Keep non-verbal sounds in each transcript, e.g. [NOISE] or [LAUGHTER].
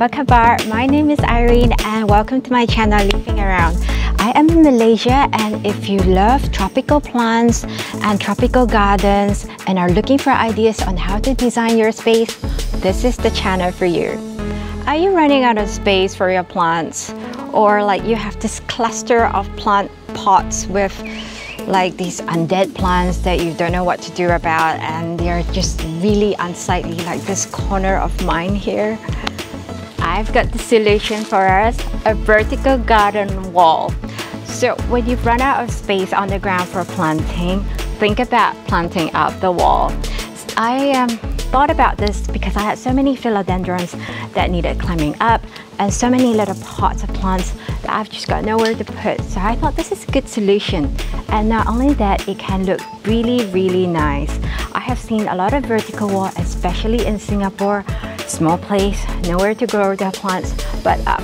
everyone, apa kabar? My name is Irene and welcome to my channel Leafing Around. I am in Malaysia and if you love tropical plants and tropical gardens and are looking for ideas on how to design your space, this is the channel for you. Are you running out of space for your plants? Or like you have this cluster of plant pots with like these undead plants that you don't know what to do about and they're just really unsightly like this corner of mine here. I've got the solution for us, a vertical garden wall. So when you've run out of space on the ground for planting, think about planting up the wall. I um, thought about this because I had so many philodendrons that needed climbing up and so many little pots of plants that I've just got nowhere to put. So I thought this is a good solution. And not only that, it can look really, really nice. I have seen a lot of vertical wall, especially in Singapore. Small place, nowhere to grow the plants, but up.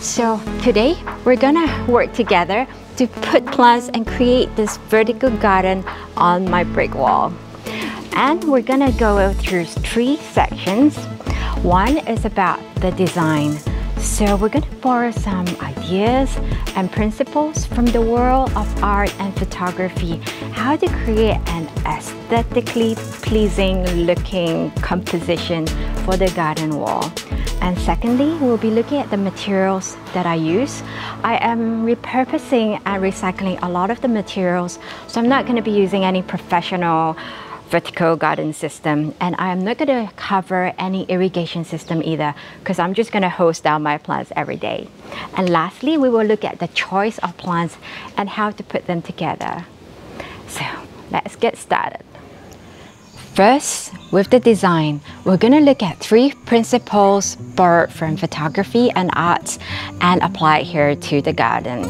So today, we're gonna work together to put plants and create this vertical garden on my brick wall. And we're gonna go through three sections. One is about the design. So we're going to borrow some ideas and principles from the world of art and photography, how to create an aesthetically pleasing looking composition for the garden wall. And secondly, we'll be looking at the materials that I use. I am repurposing and recycling a lot of the materials, so I'm not going to be using any professional vertical garden system and I'm not going to cover any irrigation system either because I'm just going to hose down my plants every day. And lastly, we will look at the choice of plants and how to put them together. So let's get started. First, with the design, we're going to look at three principles borrowed from photography and arts and apply here to the garden.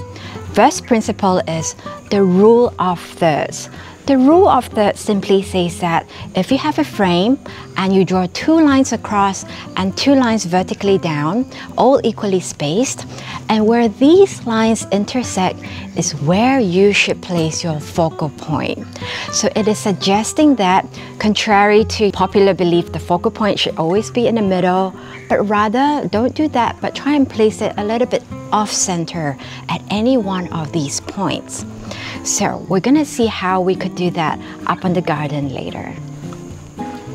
First principle is the rule of thirds. The rule of thirds simply says that if you have a frame and you draw two lines across and two lines vertically down, all equally spaced, and where these lines intersect is where you should place your focal point. So it is suggesting that, contrary to popular belief, the focal point should always be in the middle, but rather don't do that, but try and place it a little bit off center at any one of these points. So we're gonna see how we could do that up on the garden later.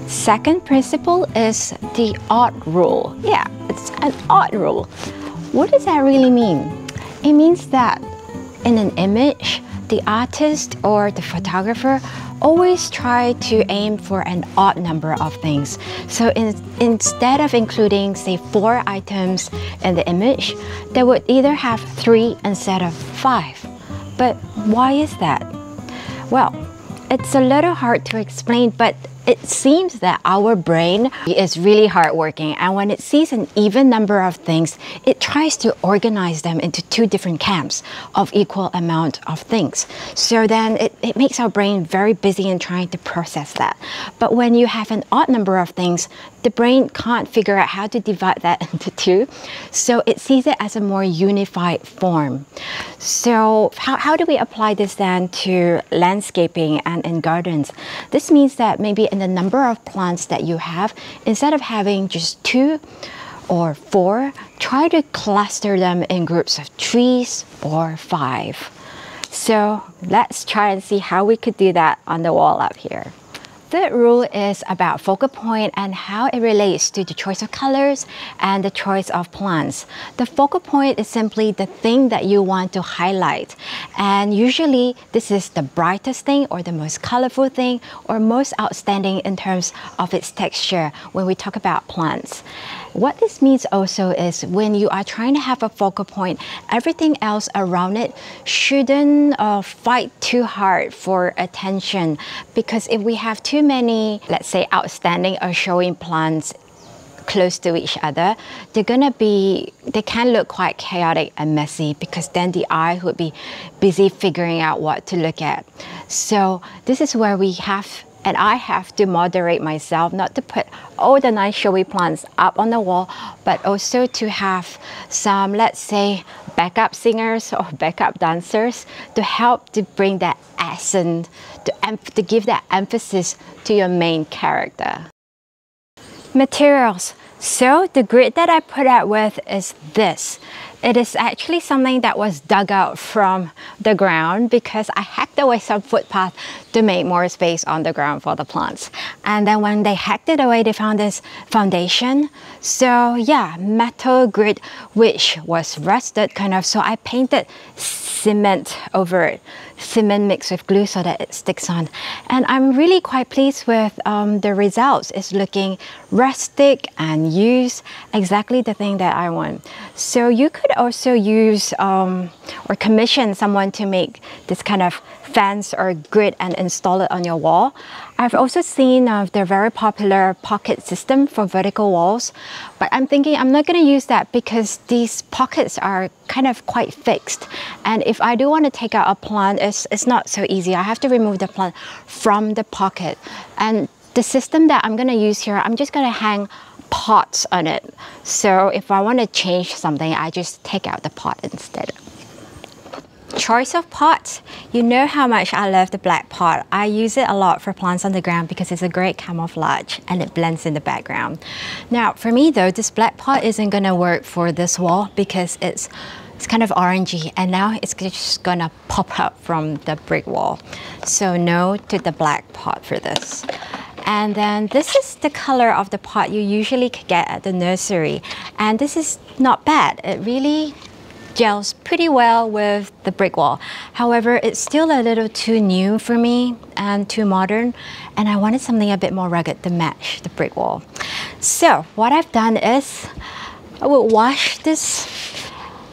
Second principle is the odd rule. Yeah, it's an odd rule. What does that really mean? It means that in an image, the artist or the photographer always try to aim for an odd number of things. So in, instead of including, say, four items in the image, they would either have three instead of five. But why is that? Well, it's a little hard to explain, but it seems that our brain is really hardworking and when it sees an even number of things, it tries to organize them into two different camps of equal amount of things. So then it, it makes our brain very busy in trying to process that. But when you have an odd number of things, the brain can't figure out how to divide that [LAUGHS] into two. So it sees it as a more unified form. So how, how do we apply this then to landscaping and in gardens? This means that maybe in the number of plants that you have, instead of having just two or four, try to cluster them in groups of trees or five. So let's try and see how we could do that on the wall up here third rule is about focal point and how it relates to the choice of colors and the choice of plants. The focal point is simply the thing that you want to highlight. And usually this is the brightest thing or the most colorful thing or most outstanding in terms of its texture when we talk about plants. What this means also is when you are trying to have a focal point, everything else around it shouldn't uh, fight too hard for attention because if we have too many, let's say, outstanding or showing plants close to each other, they're gonna be, they can look quite chaotic and messy because then the eye would be busy figuring out what to look at. So this is where we have and I have to moderate myself not to put all the nice showy plants up on the wall but also to have some let's say backup singers or [LAUGHS] backup dancers to help to bring that essence to, to give that emphasis to your main character. Materials So the grid that I put out with is this. It is actually something that was dug out from the ground because I hacked away some footpath to make more space on the ground for the plants. And then when they hacked it away, they found this foundation. So yeah, metal grid, which was rusted kind of. So I painted cement over it cement mixed with glue so that it sticks on. And I'm really quite pleased with um, the results. It's looking rustic and use exactly the thing that I want. So you could also use um, or commission someone to make this kind of fence or grid and install it on your wall. I've also seen uh, the very popular pocket system for vertical walls, but I'm thinking I'm not going to use that because these pockets are kind of quite fixed. And if I do want to take out a plant, it's, it's not so easy. I have to remove the plant from the pocket. And the system that I'm going to use here, I'm just going to hang pots on it. So if I want to change something, I just take out the pot instead. Choice of pot. You know how much I love the black pot. I use it a lot for plants on the ground because it's a great camouflage and it blends in the background. Now for me though, this black pot isn't gonna work for this wall because it's it's kind of orangey and now it's just gonna pop out from the brick wall. So no to the black pot for this. And then this is the color of the pot you usually get at the nursery. And this is not bad. It really gels pretty well with the brick wall. However, it's still a little too new for me and too modern and I wanted something a bit more rugged to match the brick wall. So what I've done is I will wash this,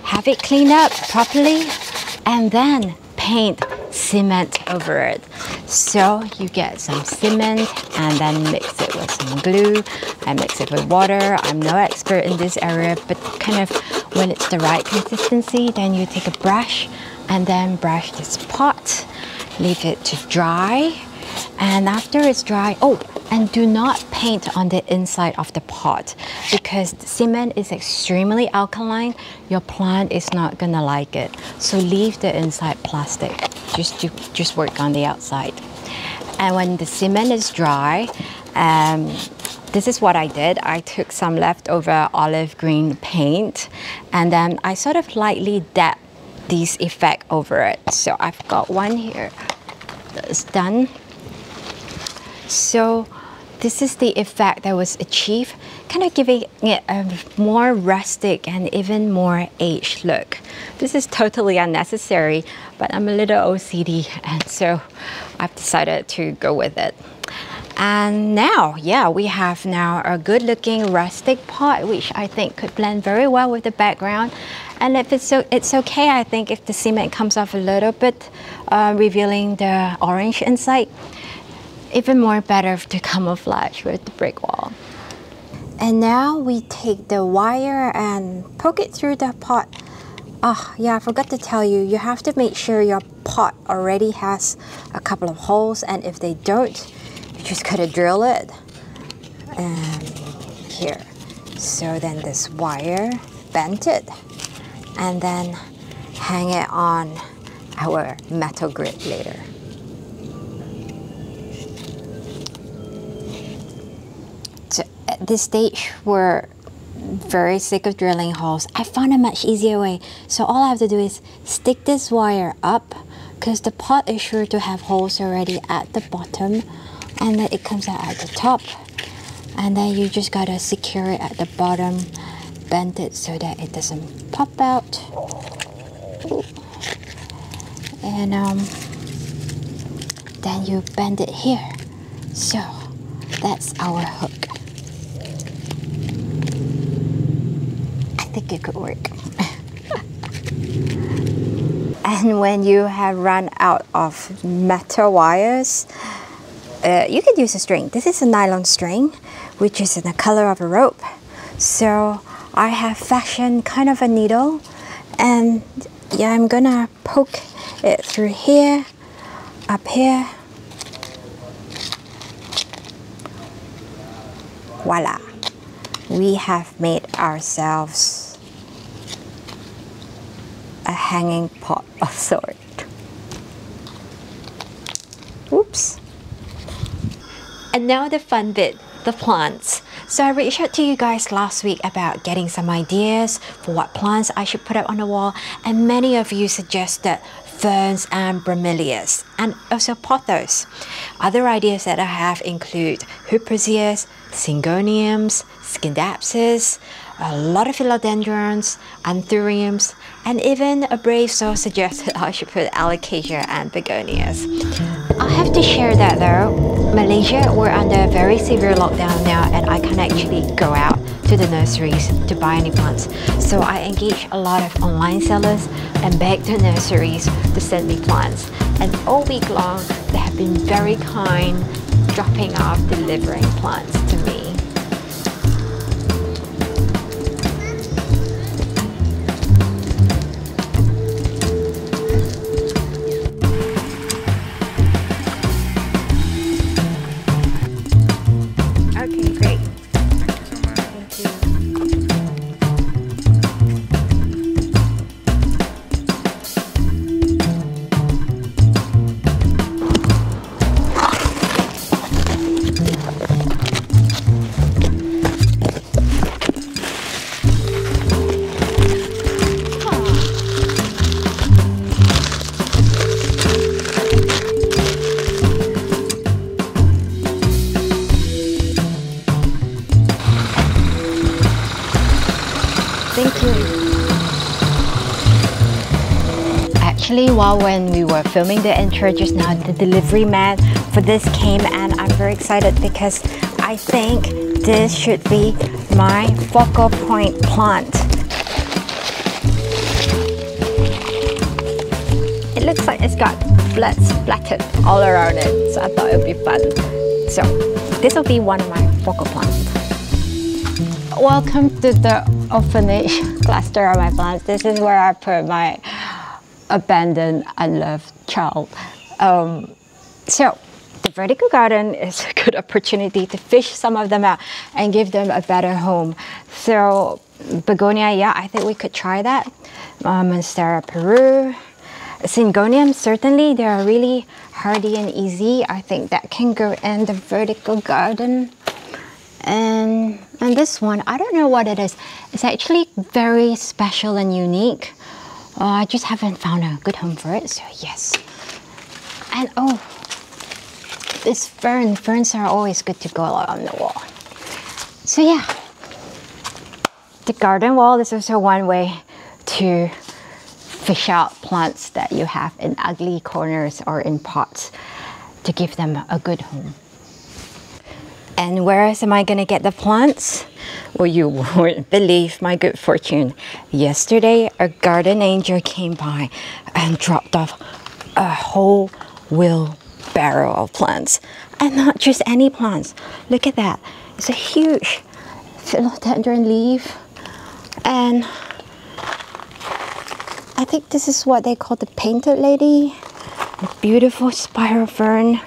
have it cleaned up properly and then paint cement over it. So you get some cement and then mix it with some glue and mix it with water. I'm no expert in this area, but kind of when it's the right consistency, then you take a brush and then brush this pot, leave it to dry. And after it's dry, oh, and do not paint on the inside of the pot because cement is extremely alkaline. Your plant is not gonna like it. So leave the inside plastic. Just, just work on the outside. And when the cement is dry, um, this is what I did. I took some leftover olive green paint and then I sort of lightly dab this effect over it. So I've got one here that's done. So this is the effect that was achieved, kind of giving it a more rustic and even more aged look. This is totally unnecessary, but I'm a little OCD and so I've decided to go with it. And now, yeah, we have now a good looking rustic pot, which I think could blend very well with the background. And if it's, so, it's okay, I think if the cement comes off a little bit, uh, revealing the orange inside, even more better to camouflage with the brick wall. And now we take the wire and poke it through the pot. Oh, yeah, I forgot to tell you, you have to make sure your pot already has a couple of holes and if they don't, you just gotta drill it. And here. So then this wire, bent it, and then hang it on our metal grid later. This stage, we're very sick of drilling holes. I found a much easier way. So all I have to do is stick this wire up because the pot is sure to have holes already at the bottom and then it comes out at the top. And then you just gotta secure it at the bottom, bend it so that it doesn't pop out. And um, then you bend it here. So that's our hook. Think it could work. and when you have run out of metal wires, uh, you could use a string. This is a nylon string, which is in the color of a rope. So I have fashioned kind of a needle and yeah, I'm gonna poke it through here, up here. Voila we have made ourselves a hanging pot [LAUGHS] of sort. Oops. And now the fun bit, the plants. So I reached out to you guys last week about getting some ideas for what plants I should put up on the wall and many of you suggested ferns and bromeliads and also pothos. Other ideas that I have include huperzias, syngoniums, scindapsus, a lot of philodendrons, anthuriums, and even a brave soul suggested I should put alocasia and begonias. I have to share that though, Malaysia we're under a very severe lockdown now and I can't actually go out to the nurseries to buy any plants. So I engage a lot of online sellers and beg the nurseries to send me plants. And all week long, they have been very kind, dropping off, delivering plants to me. Actually while when we were filming the intro just now the delivery man for this came and I'm very excited because I think this should be my focal point plant. It looks like it's got blood splattered all around it so I thought it would be fun. So this will be one of my focal plants welcome to the orphanage cluster of my plants this is where I put my abandoned, unloved child. Um, so the vertical garden is a good opportunity to fish some of them out and give them a better home. So begonia, yeah, I think we could try that. Uh, Monstera Peru. Syngonium, certainly, they are really hardy and easy. I think that can go in the vertical garden. And, and this one, I don't know what it is. It's actually very special and unique. Oh, I just haven't found a good home for it, so yes. And oh, this fern, ferns are always good to go on the wall. So yeah, the garden wall is also one way to fish out plants that you have in ugly corners or in pots to give them a good home. And where else am I gonna get the plants? Well, you [LAUGHS] won't believe my good fortune. Yesterday, a garden angel came by and dropped off a whole wheelbarrow of plants. And not just any plants. Look at that. It's a huge philodendron leaf. And I think this is what they call the painted lady. A beautiful spiral fern,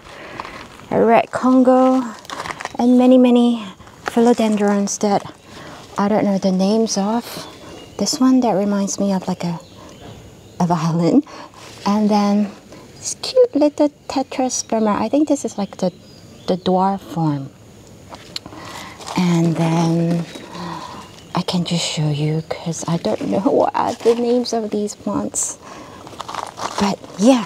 a red Congo, and many, many philodendrons that I don't know the names of. This one that reminds me of like a, a violin. And then this cute little tetrasperma. I think this is like the, the dwarf form. And then I can just show you because I don't know [LAUGHS] what are the names of these plants. But yeah,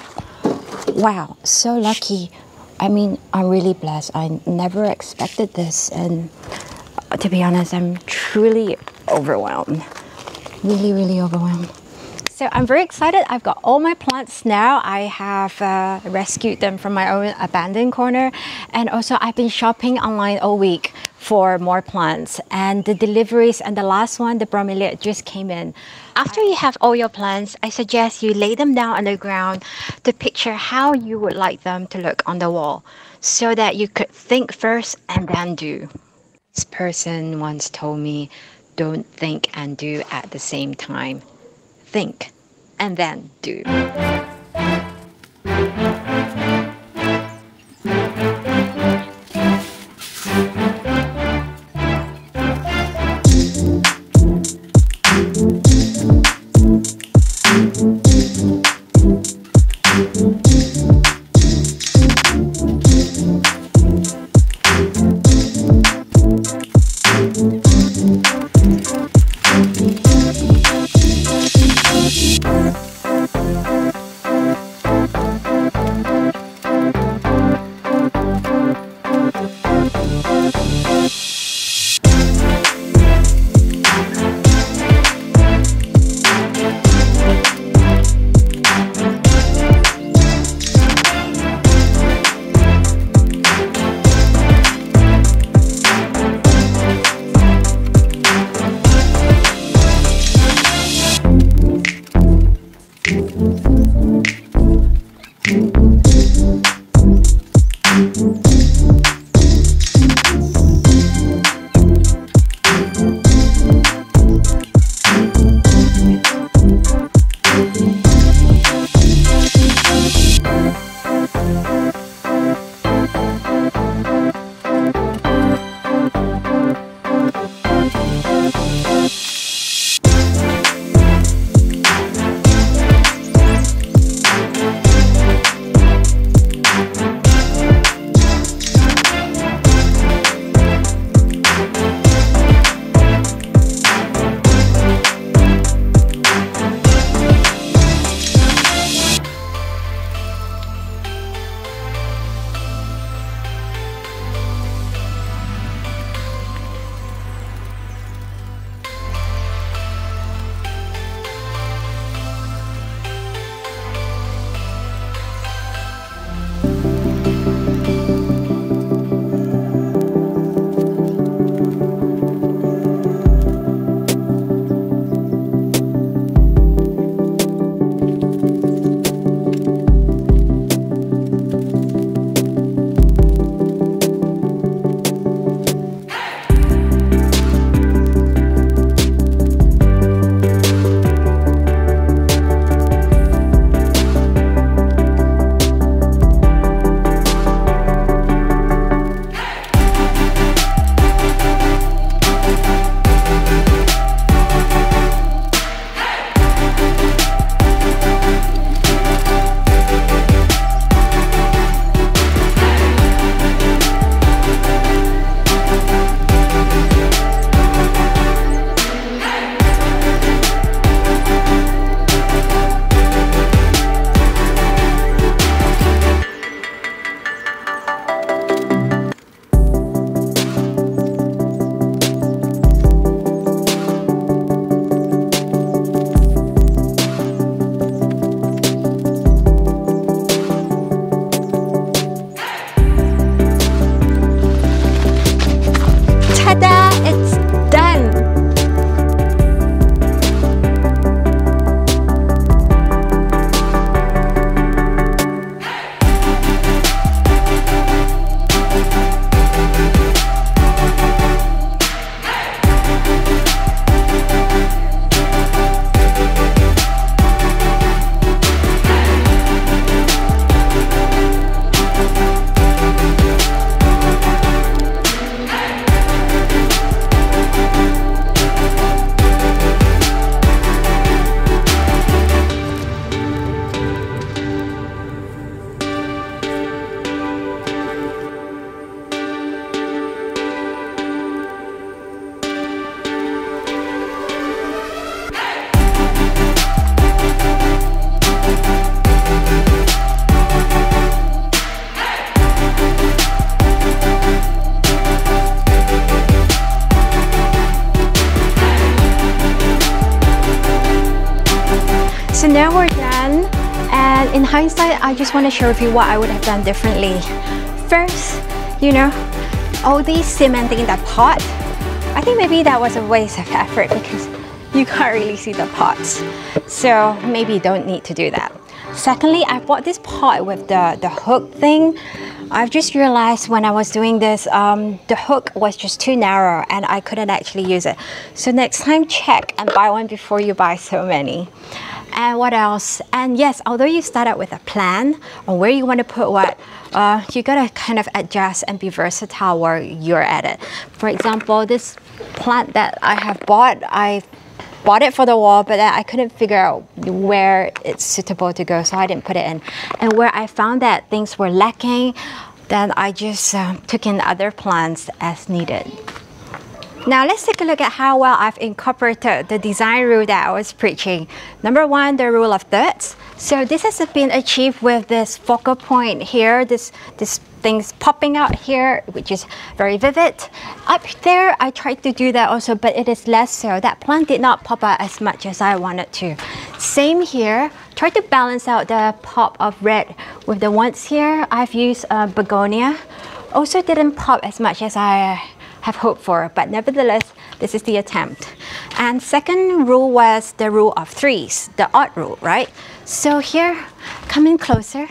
wow, so lucky. I mean, I'm really blessed. I never expected this. And to be honest, I'm truly overwhelmed. Really, really overwhelmed. So I'm very excited. I've got all my plants now. I have uh, rescued them from my own abandoned corner. And also I've been shopping online all week for more plants. And the deliveries and the last one, the bromeliad just came in. After you have all your plants, I suggest you lay them down on the ground to picture how you would like them to look on the wall so that you could think first and then do. This person once told me, don't think and do at the same time. Think and then do. So now we're done. And in hindsight, I just want to share with you what I would have done differently. First, you know, all these cementing the pot, I think maybe that was a waste of effort because you can't really see the pots. So maybe you don't need to do that. Secondly, I bought this pot with the, the hook thing. I've just realized when I was doing this, um, the hook was just too narrow and I couldn't actually use it. So next time check and buy one before you buy so many. And what else? And yes, although you start out with a plan on where you want to put what, uh, you gotta kind of adjust and be versatile where you're at it. For example, this plant that I have bought, I bought it for the wall, but I couldn't figure out where it's suitable to go, so I didn't put it in. And where I found that things were lacking, then I just um, took in other plants as needed. Now let's take a look at how well I've incorporated the design rule that I was preaching. Number one, the rule of thirds. So this has been achieved with this focal point here, this, this things popping out here, which is very vivid. Up there, I tried to do that also, but it is less so. That plant did not pop out as much as I wanted to. Same here, try to balance out the pop of red with the ones here. I've used uh, begonia. Also didn't pop as much as I have hoped for, but nevertheless, this is the attempt. And second rule was the rule of threes, the odd rule, right? So here, coming closer.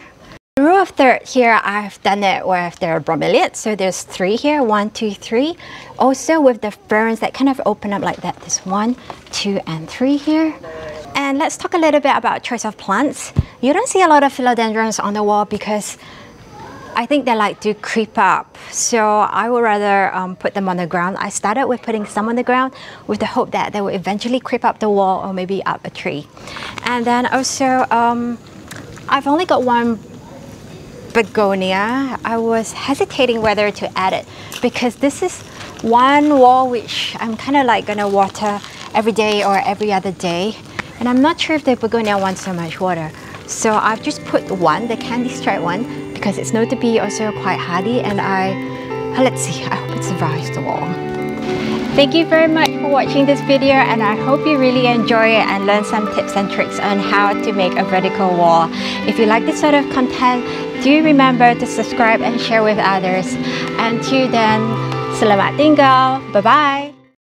The rule of third here, I've done it with the bromeliads. So there's three here, one, two, three. Also with the ferns that kind of open up like that. There's one, two, and three here. And let's talk a little bit about choice of plants. You don't see a lot of philodendrons on the wall because I think they like to creep up. So I would rather um, put them on the ground. I started with putting some on the ground with the hope that they will eventually creep up the wall or maybe up a tree. And then also, um, I've only got one begonia. I was hesitating whether to add it because this is one wall which I'm kind of like gonna water every day or every other day. And I'm not sure if the begonia wants so much water. So I've just put one, the candy stripe one, because it's known to be also quite hardy and I, uh, let's see, I hope it survives the wall. Thank you very much for watching this video and I hope you really enjoy it and learn some tips and tricks on how to make a vertical wall. If you like this sort of content, do remember to subscribe and share with others. Until then, selamat tinggal. Bye-bye.